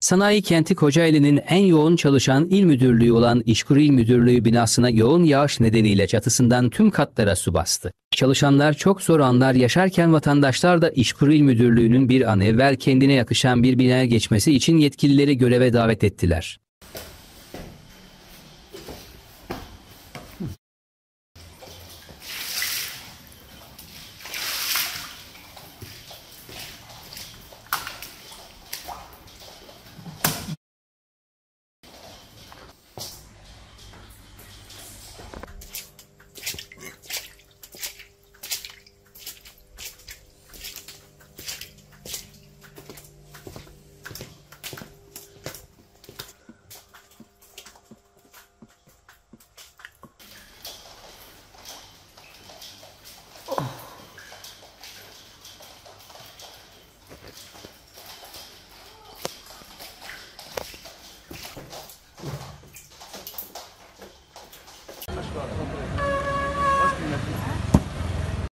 Sanayi kenti Kocaeli'nin en yoğun çalışan il müdürlüğü olan İşkur İl Müdürlüğü binasına yoğun yağış nedeniyle çatısından tüm katlara su bastı. Çalışanlar çok zor anlar yaşarken vatandaşlar da İşkur İl Müdürlüğü'nün bir an evvel kendine yakışan bir binaya geçmesi için yetkilileri göreve davet ettiler.